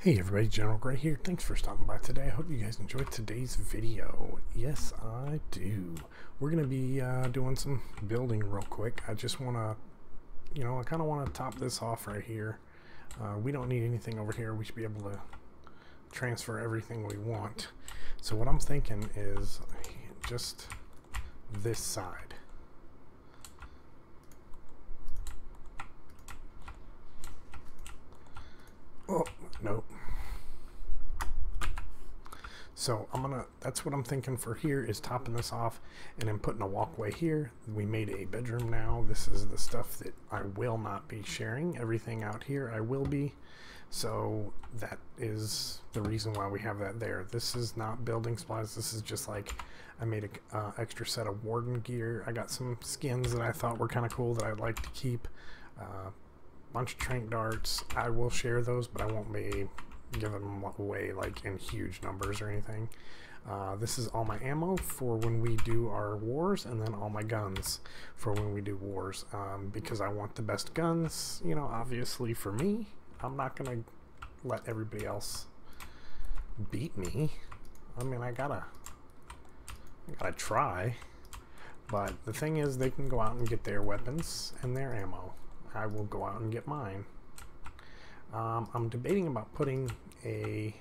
Hey everybody, General Gray here. Thanks for stopping by today. I hope you guys enjoyed today's video. Yes, I do. We're going to be uh, doing some building real quick. I just want to, you know, I kind of want to top this off right here. Uh, we don't need anything over here. We should be able to transfer everything we want. So what I'm thinking is just this side. Oh, nope. So I'm gonna, that's what I'm thinking for here is topping this off and then putting a walkway here. We made a bedroom now. This is the stuff that I will not be sharing. Everything out here I will be. So that is the reason why we have that there. This is not building supplies. This is just like I made an uh, extra set of warden gear. I got some skins that I thought were kind of cool that I'd like to keep. Uh, bunch of tranq darts. I will share those, but I won't be giving them away like in huge numbers or anything. Uh, this is all my ammo for when we do our wars, and then all my guns for when we do wars. Um, because I want the best guns, you know, obviously for me. I'm not gonna let everybody else beat me. I mean, I gotta, I gotta try. But the thing is, they can go out and get their weapons and their ammo. I will go out and get mine. Um, I'm debating about putting a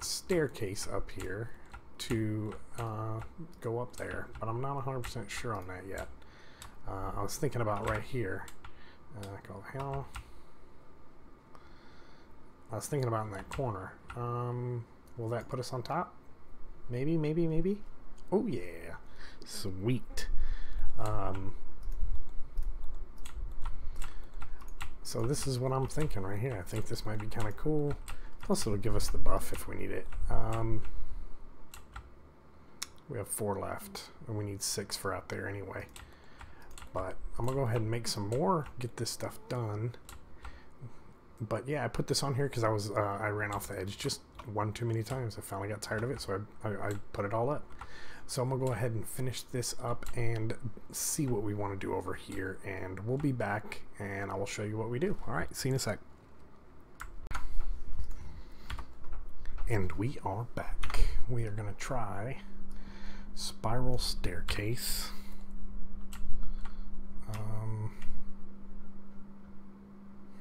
staircase up here to uh, go up there, but I'm not 100% sure on that yet. Uh, I was thinking about right here. Uh, hell. I was thinking about in that corner. Um, will that put us on top? Maybe, maybe, maybe. Oh yeah, sweet. Um, So this is what I'm thinking right here. I think this might be kind of cool. Plus it'll give us the buff if we need it. Um, we have four left, and we need six for out there anyway. But I'm going to go ahead and make some more, get this stuff done. But yeah, I put this on here because I was uh, I ran off the edge just one too many times. I finally got tired of it, so I, I, I put it all up. So I'm gonna go ahead and finish this up and see what we want to do over here and we'll be back and I will show you what we do. All right, see you in a sec. And we are back. We are gonna try spiral staircase. Um,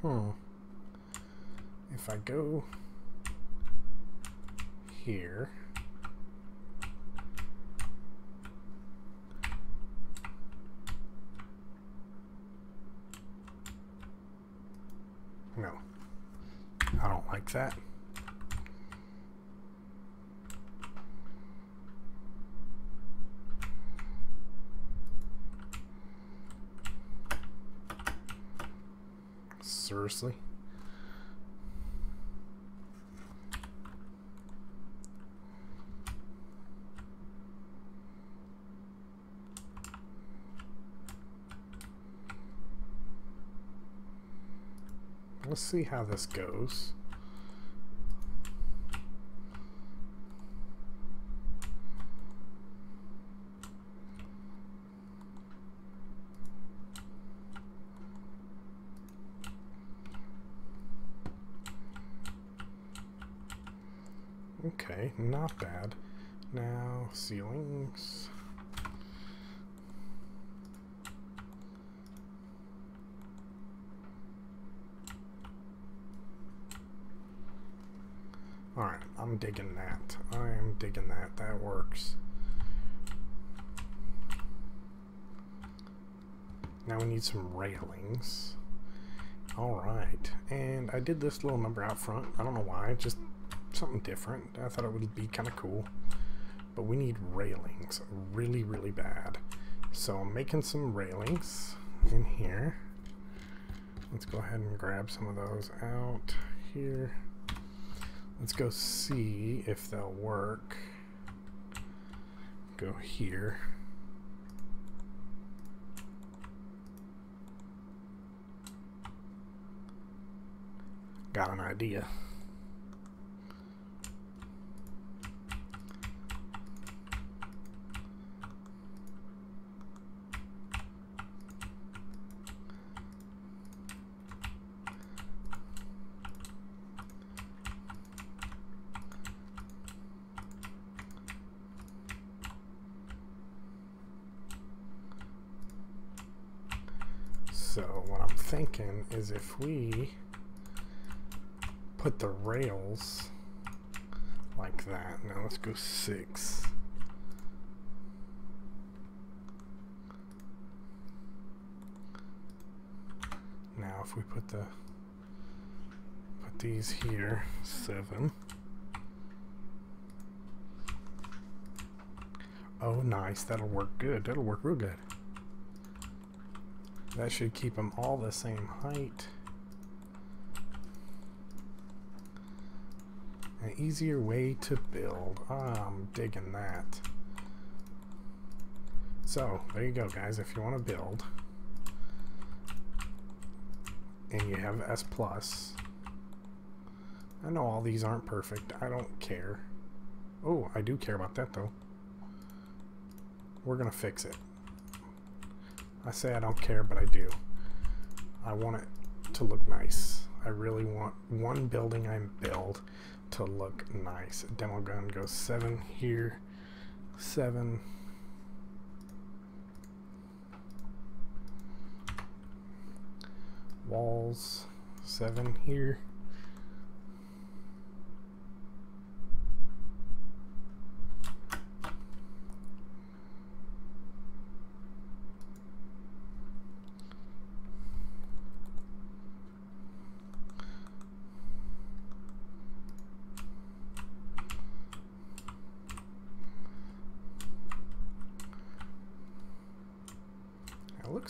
hmm. If I go here, No. I don't like that. Seriously? Let's see how this goes. Not bad. Now, ceilings. Alright, I'm digging that. I am digging that. That works. Now we need some railings. Alright, and I did this little number out front. I don't know why, just something different. I thought it would be kind of cool. But we need railings really, really bad. So I'm making some railings in here. Let's go ahead and grab some of those out here. Let's go see if they'll work. Go here. Got an idea. So what I'm thinking is if we put the rails like that. Now let's go six. Now if we put the put these here, seven. Oh nice, that'll work good. That'll work real good. That should keep them all the same height. An easier way to build. Ah, I'm digging that. So, there you go guys. If you want to build, and you have S+, plus. I know all these aren't perfect. I don't care. Oh, I do care about that though. We're going to fix it. I say I don't care, but I do. I want it to look nice. I really want one building I build to look nice. Demo gun goes seven here, seven. Walls, seven here.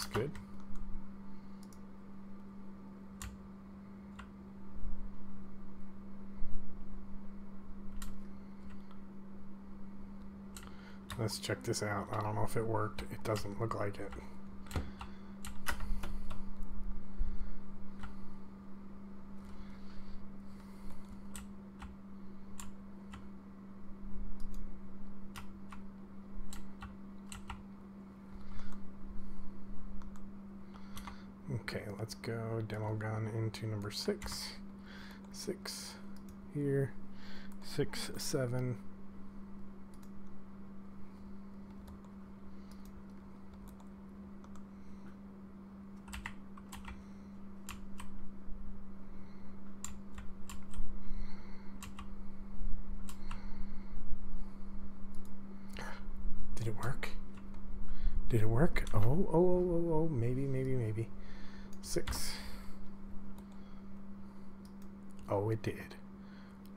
Looks good. Let's check this out. I don't know if it worked. It doesn't look like it. Let's go demo gun into number six. Six here, six, seven. Did it work? Did it work? Oh, oh, oh, oh, oh, maybe, maybe, maybe. Six. Oh, it did.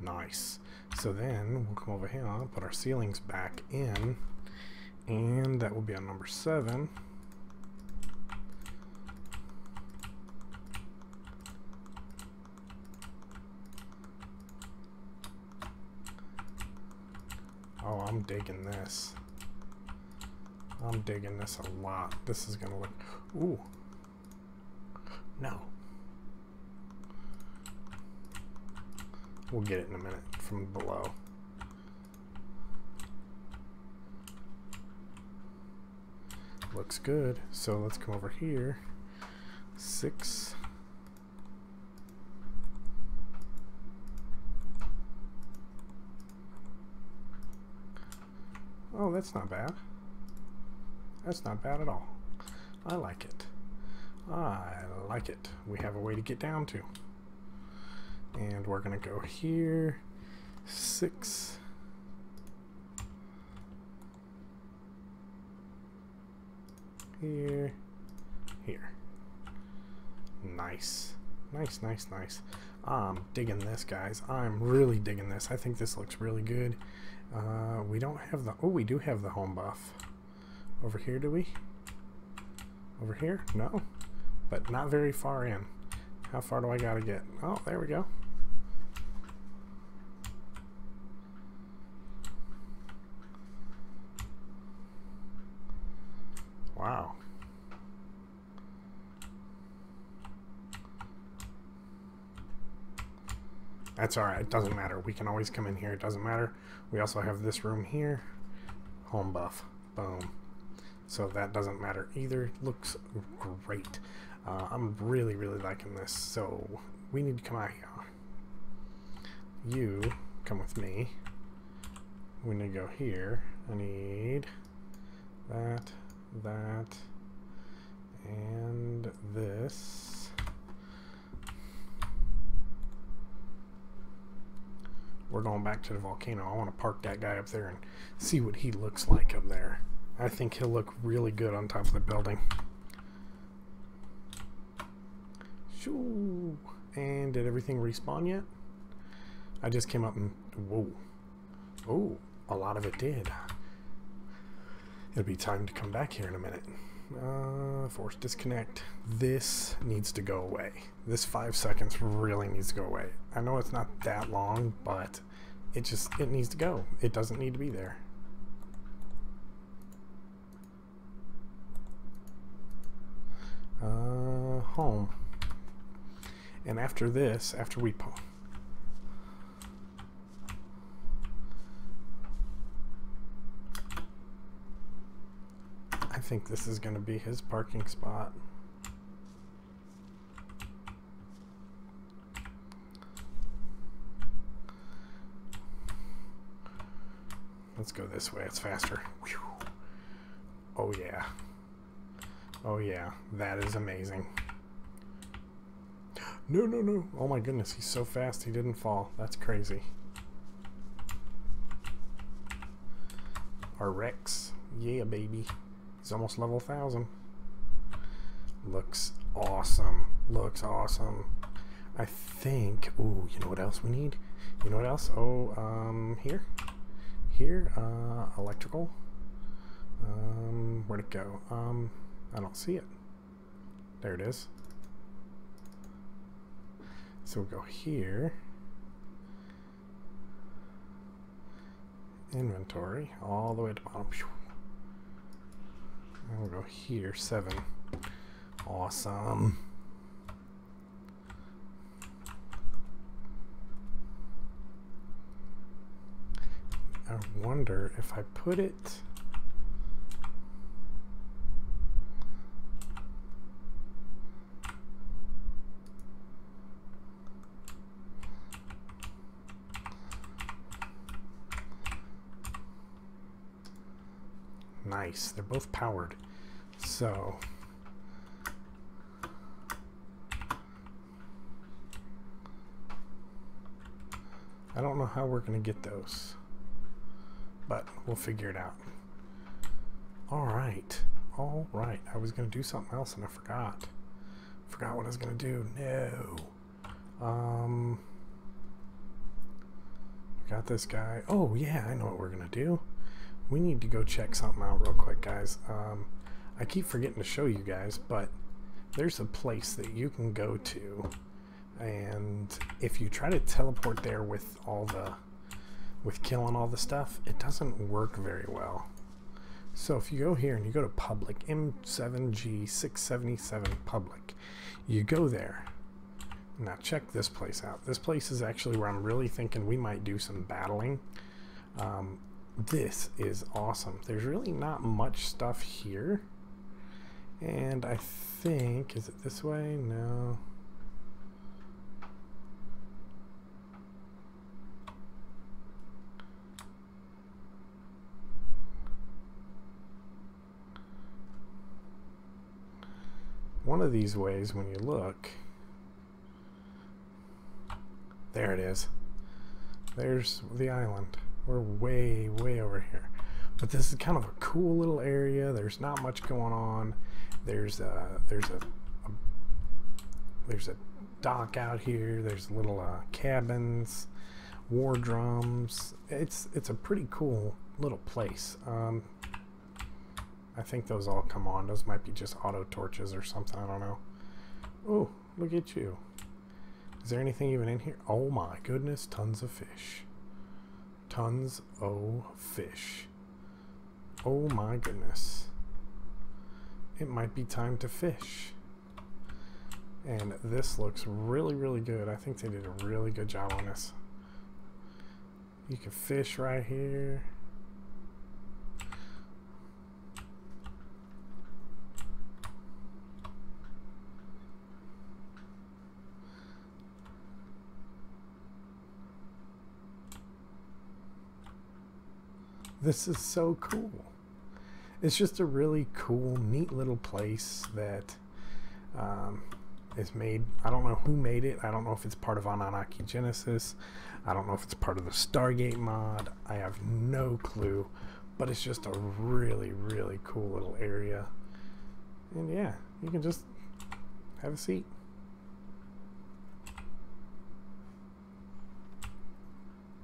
Nice. So then we'll come over here, put our ceilings back in, and that will be on number seven. Oh, I'm digging this. I'm digging this a lot. This is gonna look... Ooh, no. We'll get it in a minute from below. Looks good. So let's come over here. Six. Oh, that's not bad. That's not bad at all. I like it. I like it. We have a way to get down to. And we're going to go here. Six. Here. Here. Nice. Nice, nice, nice. I'm digging this, guys. I'm really digging this. I think this looks really good. Uh, we don't have the... Oh, we do have the home buff. Over here, do we? Over here? No but not very far in. How far do I gotta get? Oh, there we go. Wow. That's alright, it doesn't matter. We can always come in here, it doesn't matter. We also have this room here. Home buff. Boom. So that doesn't matter either. Looks great. Uh, I'm really, really liking this. So we need to come out here. You come with me. We need to go here. I need that, that, and this. We're going back to the volcano. I want to park that guy up there and see what he looks like up there. I think he'll look really good on top of the building. And did everything respawn yet? I just came up and... Whoa. Oh, a lot of it did. It'll be time to come back here in a minute. Uh, force disconnect. This needs to go away. This five seconds really needs to go away. I know it's not that long, but it just, it needs to go. It doesn't need to be there. Uh, home. And after this, after we I think this is going to be his parking spot. Let's go this way. It's faster. Whew. Oh, yeah. Oh, yeah. That is amazing. No, no, no. Oh, my goodness. He's so fast he didn't fall. That's crazy. Our Rex. Yeah, baby. He's almost level 1000. Looks awesome. Looks awesome. I think, ooh, you know what else we need? You know what else? Oh, um, here. Here, uh, electrical. Um, where'd it go? Um, I don't see it. There it is. So we'll go here. Inventory, all the way to bottom. And we'll go here, seven. Awesome. I wonder if I put it Nice. They're both powered. So... I don't know how we're going to get those. But we'll figure it out. Alright. Alright. I was going to do something else and I forgot. Forgot what I was going to do. No. Um... Got this guy. Oh, yeah, I know what we're going to do we need to go check something out real quick, guys. Um, I keep forgetting to show you guys, but there's a place that you can go to, and if you try to teleport there with all the, with killing all the stuff, it doesn't work very well. So if you go here and you go to public, M7G677 public, you go there. Now check this place out. This place is actually where I'm really thinking we might do some battling. Um, this is awesome. There's really not much stuff here. And I think, is it this way? No. One of these ways, when you look, there it is. There's the island. We're way, way over here. But this is kind of a cool little area. There's not much going on. There's a, there's a, a there's a dock out here. There's little uh, cabins, war drums. It's it's a pretty cool little place. Um, I think those all come on. Those might be just auto torches or something. I don't know. Oh, look at you. Is there anything even in here? Oh my goodness, tons of fish. Tons of fish. Oh my goodness. It might be time to fish. And this looks really, really good. I think they did a really good job on this. You can fish right here. This is so cool. It's just a really cool, neat little place that um, is made. I don't know who made it. I don't know if it's part of Annunaki Genesis. I don't know if it's part of the Stargate mod. I have no clue. But it's just a really, really cool little area. And yeah, you can just have a seat.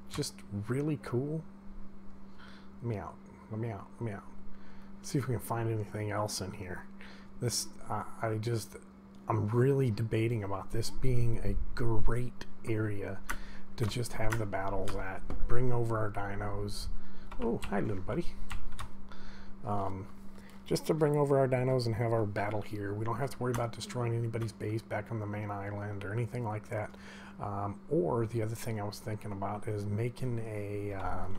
Just really cool. Let me out. Let me out. Let me out. See if we can find anything else in here. This, uh, I just, I'm really debating about this being a great area to just have the battles at. Bring over our dinos. Oh, hi, little buddy. Um, just to bring over our dinos and have our battle here. We don't have to worry about destroying anybody's base back on the main island or anything like that. Um, or the other thing I was thinking about is making a... Um,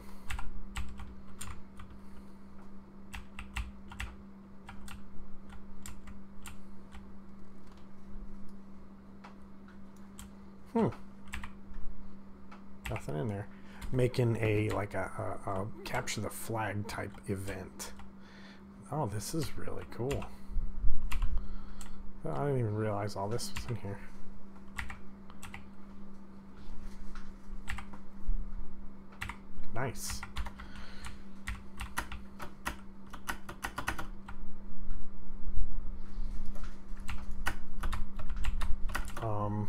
Hmm. Nothing in there. Making a like a, a, a capture the flag type event. Oh, this is really cool. I didn't even realize all this was in here. Nice. Um...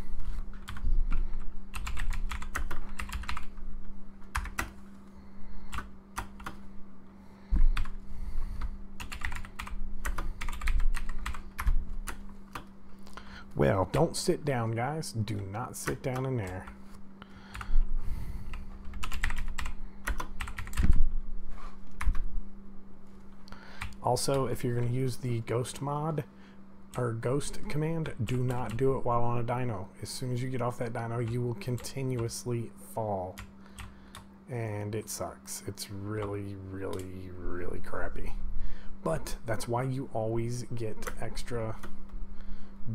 Well, don't sit down, guys. Do not sit down in there. Also, if you're going to use the ghost mod or ghost command, do not do it while on a dino. As soon as you get off that dino, you will continuously fall. And it sucks. It's really, really, really crappy. But that's why you always get extra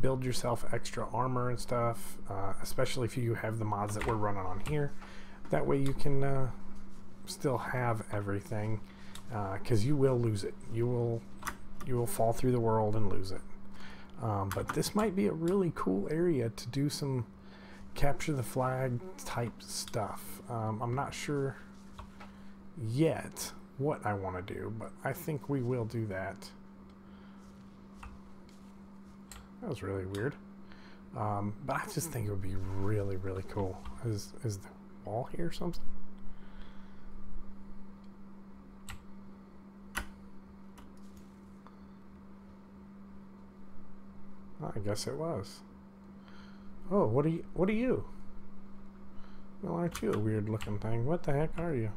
build yourself extra armor and stuff, uh, especially if you have the mods that we're running on here. That way you can uh, still have everything, because uh, you will lose it. You will you will fall through the world and lose it. Um, but this might be a really cool area to do some capture the flag type stuff. Um, I'm not sure yet what I want to do, but I think we will do that. That was really weird. Um, but I just think it would be really, really cool. Is, is the wall here or something? I guess it was. Oh, what are you? What are you? Well, aren't you a weird looking thing? What the heck are you?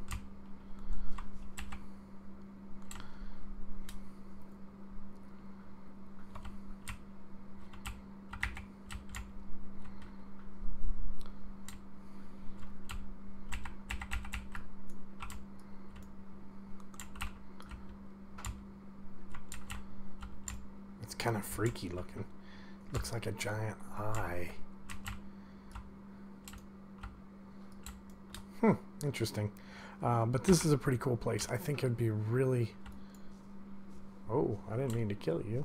Kind of freaky looking. Looks like a giant eye. Hmm, interesting. Uh, but this is a pretty cool place. I think it'd be really... Oh, I didn't mean to kill you.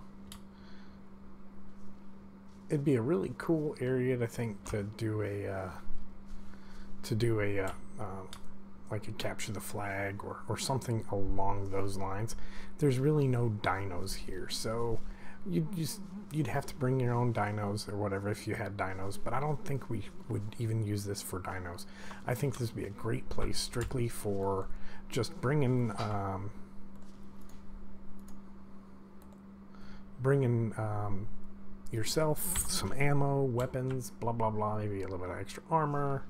It'd be a really cool area, I think, to do a... Uh, to do a... Uh, uh, like a capture the flag or, or something along those lines. There's really no dinos here, so you'd just you'd have to bring your own dinos or whatever if you had dinos but i don't think we would even use this for dinos. I think this would be a great place strictly for just bringing um, bringing um, yourself some ammo weapons blah blah blah maybe a little bit of extra armor.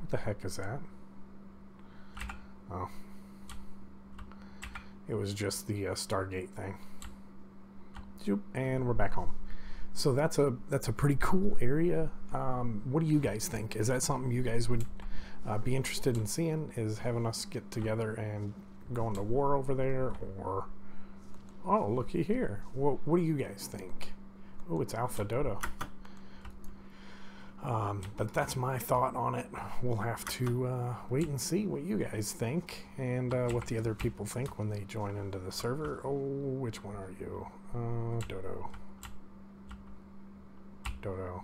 What the heck is that? Oh it was just the uh, Stargate thing. And we're back home. So that's a that's a pretty cool area. Um, what do you guys think? Is that something you guys would uh, be interested in seeing? Is having us get together and going to war over there, or oh, looky here. What what do you guys think? Oh, it's Alpha Dodo. Um, but that's my thought on it. We'll have to uh, wait and see what you guys think and uh, what the other people think when they join into the server. Oh, which one are you? Uh, Dodo. Dodo.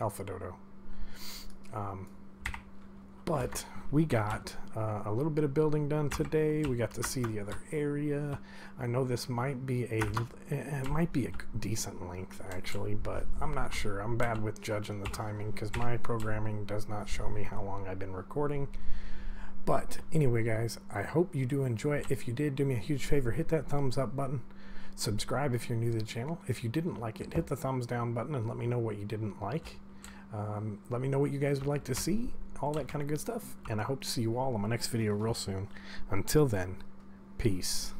Alpha Dodo. Um, but we got uh, a little bit of building done today. We got to see the other area. I know this might be a it might be a decent length actually, but I'm not sure. I'm bad with judging the timing because my programming does not show me how long I've been recording. But anyway, guys, I hope you do enjoy it. If you did, do me a huge favor, hit that thumbs up button. Subscribe if you're new to the channel. If you didn't like it, hit the thumbs down button and let me know what you didn't like. Um, let me know what you guys would like to see, all that kind of good stuff. And I hope to see you all in my next video real soon. Until then, peace.